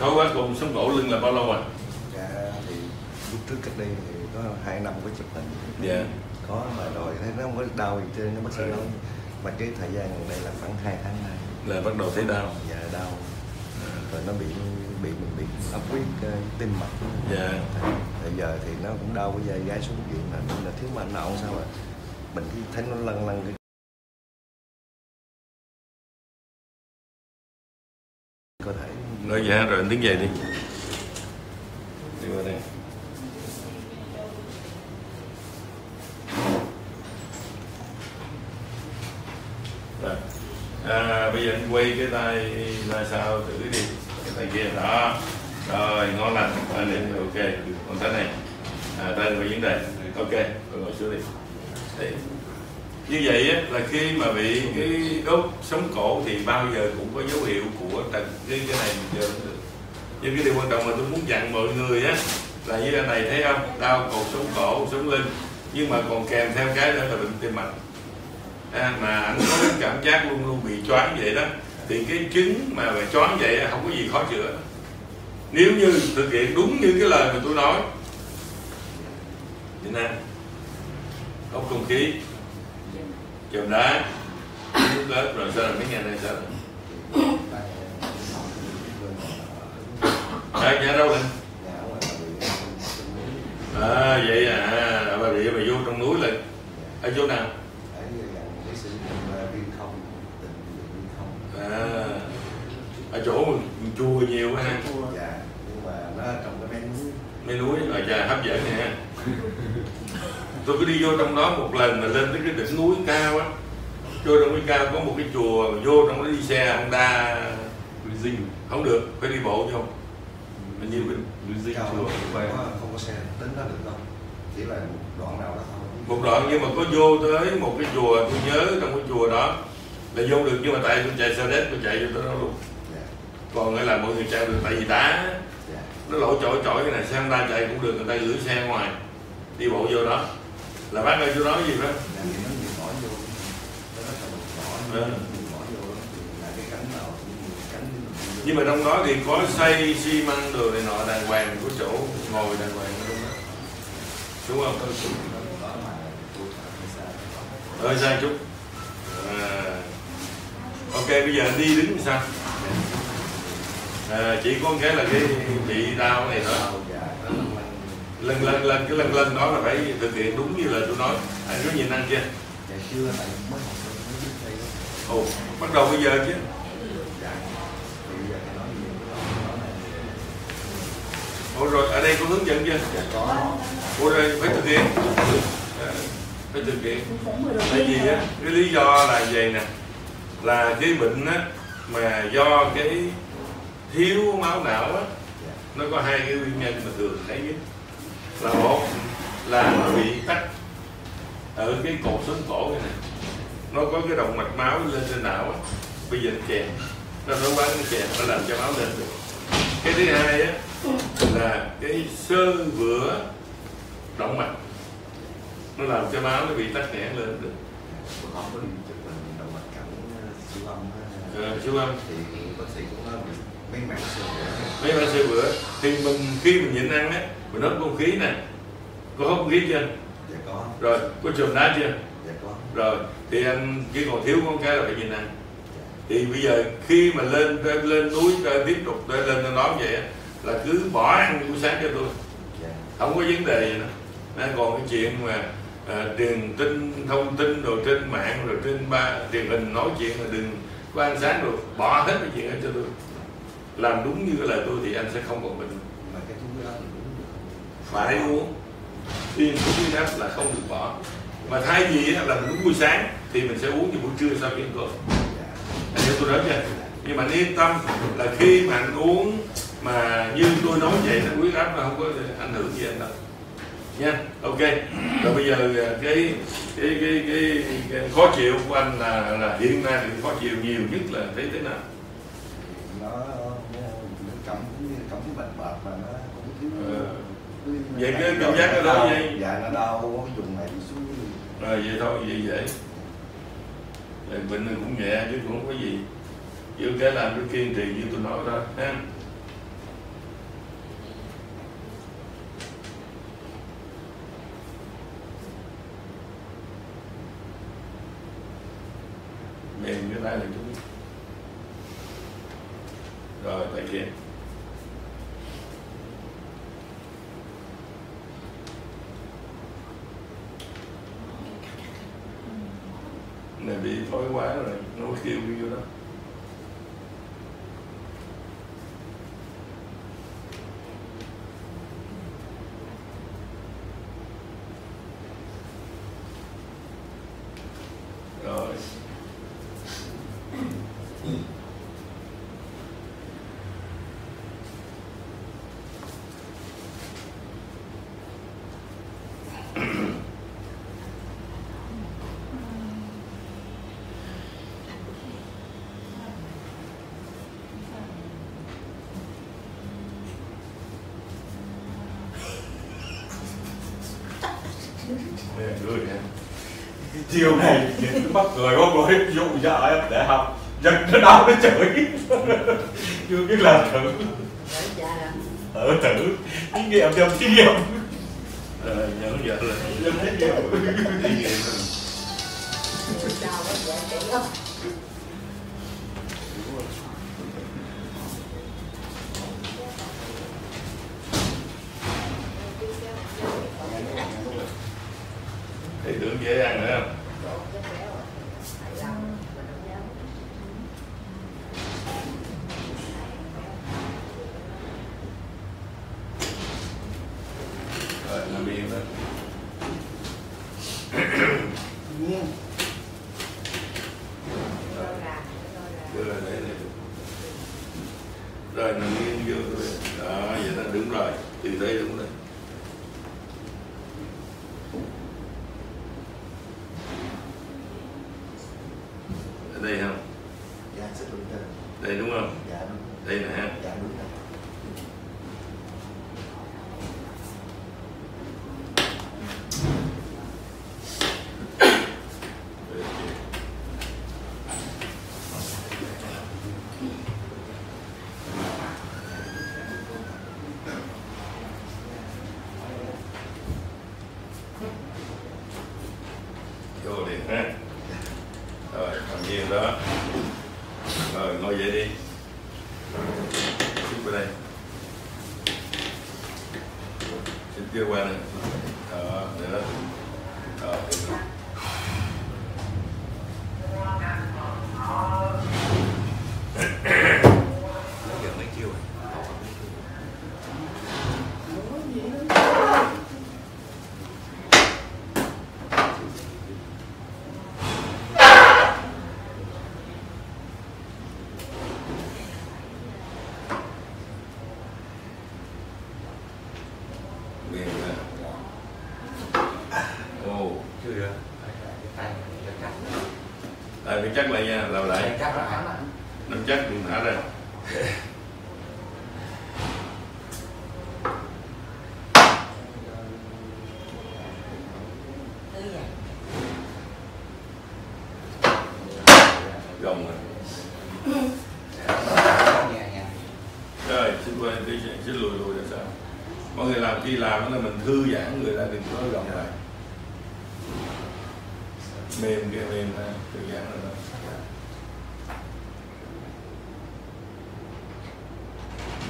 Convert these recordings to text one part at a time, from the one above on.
thói quen cùng sống cổ lưng là bao lâu rồi? Dạ thì lúc trước cách đây thì có hai năm có chụp hình. Dạ. Có mà rồi thấy nó không có đau gì trên nó bác sĩ Ừ. nói. Mà cái thời gian gần đây là khoảng hai tháng nay. Là bắt đầu thấy đau. Dạ đau. Rồi nó bị bị mình bị áp huyết ờ, tim mạch. Dạ. Bây giờ thì nó cũng đau cái dây gái xuống viện là nên là thiếu mạnh nào sao mà mình cứ thấy nó lăn lăn cái nói dạ rồi anh đứng dậy đi. Đi qua đây. Rồi. À, bây giờ anh quay cái tay ra sao thử đi. Cái tay kia. Đó. Rồi ngon lành. Anh này ok. Còn tay này. À, tay này có vấn đề. Ok. Rồi ngồi xuống đi. Đấy như vậy á, là khi mà bị cái đốt sống cổ thì bao giờ cũng có dấu hiệu của tận cái cái này mình chờ được. Nhưng cái điều quan trọng mà tôi muốn dặn mọi người á là như anh này thấy không? Đau cột sống cổ sống lưng. Nhưng mà còn kèm theo cái đó là bệnh tim mạch. À, mà anh có cái cảm giác luôn luôn bị choáng vậy đó. Thì cái chứng mà bị choáng vậy không có gì khó chữa. Nếu như thực hiện đúng như cái lời mà tôi nói. Việt Nam không không khí chườm đá nước lớp rồi sao là mấy ngày nay sao à, nhà đâu lên à vậy à à, bà địa mà vô trong núi là ở chỗ nào? À ở chỗ mà chùa nhiều ha. Dạ nhưng mà nó trong cái bên núi. Mấy núi ở trà hấp dẫn nè tôi cứ đi vô trong đó một lần mà lên tới cái đỉnh núi cao á. Vô trong núi cao có một cái chùa vô trong đó đi xe Honda dinh không được phải đi bộ vô mình nhìn mình núi dinh chùa. không có, không có xe tính nó được đâu. Chỉ là một đoạn nào đó thôi. Một đoạn nhưng mà có vô tới một cái chùa tôi nhớ trong cái chùa đó. Là vô được nhưng mà tại tôi chạy xe đét tôi chạy vô tới đó luôn. Dạ. Còn lại là mọi người chạy được tại vì đá dạ. nó lỗi chổi chổi cái này xe Honda chạy cũng được người ta gửi xe ngoài. Đi bộ vô đó là bác ơi chú nói gì đó là vì nó nhiều mỏi vô. Nó rất là mỏi Ừ. mỏi vô là cái cánh nào cánh nhưng mà trong đó thì có xây xi măng đồ này nọ đàng hoàng có chỗ ngồi đàng hoàng đúng không? Hay sao. Hơi xa chút à, ok bây giờ đi đứng sao? À, chỉ có cái là cái bị đau này thôi đau dạ nó lăn lăn lần lần lần cái lần lần đó là phải thực hiện đúng như lời tôi nói. Anh có nhìn anh chưa? Dạ chưa tại mới học được mới biết đây đó ồ bắt đầu bây giờ chứ. Dạ ồ rồi ở đây có hướng dẫn chưa? Dạ có. Ồ rồi phải thực hiện. À, phải thực hiện. Tại vì á cái lý do là vậy nè. Là cái bệnh á mà do cái thiếu máu não á dạ. nó có hai cái nguyên nhân mà thường thấy nhất là một là nó bị tắc ở cái cột sống cổ này. Nè nó có cái động mạch máu lên trên não á bây giờ nó chèn nó nó quán nó chèn nó làm cho máu lên được. Cái thứ hai á là cái sơ vữa động mạch. Nó làm cho máu nó bị tắc nghẽn lên được. Hôm có động mạch cảnh siêu âm Ờ, siêu âm. Thì bác sĩ cũng bị mấy mạng sơ mấy bác sơ vữa. Thì mình khi mình nhịn ăn á mình hút không khí nè có hút không khí chưa? Dạ có. Rồi có chườm đá chưa? Dạ có. Rồi thì anh chỉ còn thiếu con cái là phải nhìn ăn thì bây giờ khi mà lên lên núi tiếp tục lên lên nói vậy là cứ bỏ ăn buổi sáng cho tôi. Dạ. Không có vấn đề gì nữa. Nó còn cái chuyện mà à, truyền tin thông tin rồi trên mạng rồi trên ba truyền hình nói chuyện là đừng có ăn sáng rồi bỏ hết cái chuyện đó cho tôi. Làm đúng như cái lời tôi thì anh sẽ không còn bệnh. Mà cái thuốc đó thì đúng được không phải uống. Tiên của huyết áp là không được bỏ. Mà thay vì á, là mình uống buổi sáng thì mình sẽ uống vào buổi trưa sau khi ăn cơm. Anh hiểu tôi nói chưa? Nhưng mà anh yên tâm là khi mà anh uống mà như tôi nói vậy nó huyết áp nó không có ảnh hưởng gì anh đâu. Nha ok. Rồi bây giờ à, cái cái cái cái, cái khó chịu của anh là là hiện nay thì khó chịu nhiều nhất là thấy thế nào? Nó vậy cái dạ, cảm giác dạ, nó đau dạ. vậy? Dạ nó đau cái dùng này xuống rồi vậy thôi vậy dễ. Rồi bệnh này cũng nhẹ chứ cũng không có gì. Giữ cái làm cái kiên trì như tôi nói đó ha? Mềm cái tay là chúng rồi tại kia này bị thói quá rồi nó kêu như đó rồi Chiều này mắc cười quá rồi dụ vợ em để học. Giật nó đau nó chửi. Chưa biết làm thử. Ở thử. Kinh nghiệm trong kinh nghiệm. Rồi nhớ vợ là Em thấy nhiều. Tưởng dễ ăn nữa. Không rồi, làm yên đó đưa ra này rồi nằm yên vô rồi đó vậy là đúng rồi tư thế đúng rồi ở đây không? Dạ sẽ đây đúng không? Dạ đúng. Đây nè. Dạ đúng rồi vô liền ha rồi cầm nhiên đó rồi ngồi dậy đi xích vào đây xích kia qua đây đó để đó đó để đó. Nó giờ mấy chiêu miệng nè ồ chưa được tay chắc tại phải chắc lại nha làm lại. Chắc là hắn nắm chắc đừng thả ra. Gồng rồi. Rồi xin quay đi xin lùi lùi là sao? Mọi người làm khi làm là mình thư giãn người ra đừng có gồng mềm kia mềm ra thư giãn rồi đó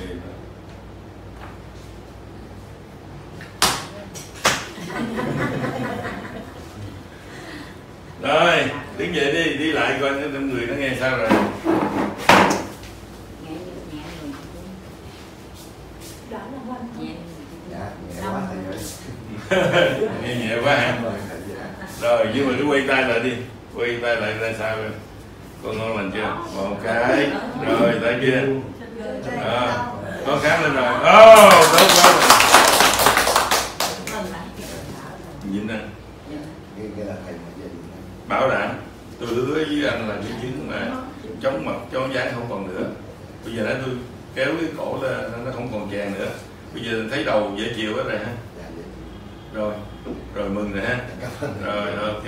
mềm ra rồi đứng dậy đi đi lại coi cái người nó nghe sao rồi. Dạ nhẹ quá nghe nhẹ quá. Hả dạ rồi nhưng mà cứ quay tay lại đi. Quay tay lại ra sao rồi con ngon lành chưa? Một cái. Rồi tay kia. À, có khá lên rồi. Ô tốt quá. Nhìn nè. Bảo đảm. Tôi hứa với anh là cái chứng mà chống mặt chống dáng không còn nữa. Bây giờ nãy tôi kéo cái cổ lên nó không còn chàng nữa. Bây giờ thấy đầu dễ chịu hết rồi ha rồi. Rồi mừng rồi ha. Rồi, ok.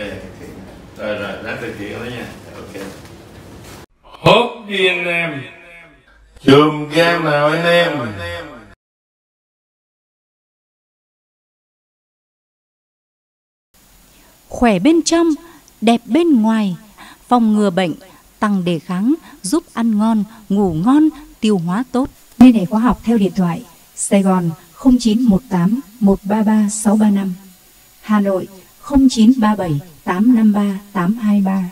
rồi rồi đã thực hiện đó nha. Ok. Hốt đi anh em. Chùm game nào anh em? Khỏe bên trong, đẹp bên ngoài, phòng ngừa bệnh, tăng đề kháng, giúp ăn ngon, ngủ ngon, tiêu hóa tốt. Liên hệ khóa học theo điện thoại. Sài Gòn 0918 133 635 Hà Nội 0937 853 823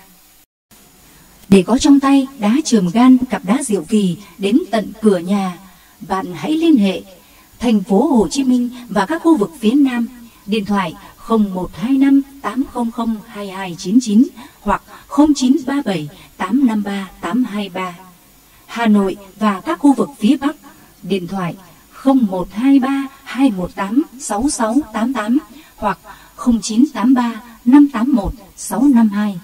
Để có trong tay đá trường gan cặp đá diệu kỳ đến tận cửa nhà, bạn hãy liên hệ thành phố Hồ Chí Minh và các khu vực phía Nam. Điện thoại 0125 800 2299 hoặc 0937 853 823. Hà Nội và các khu vực phía Bắc. Điện thoại 0937 0123 218 6688 hoặc 0983 581 652.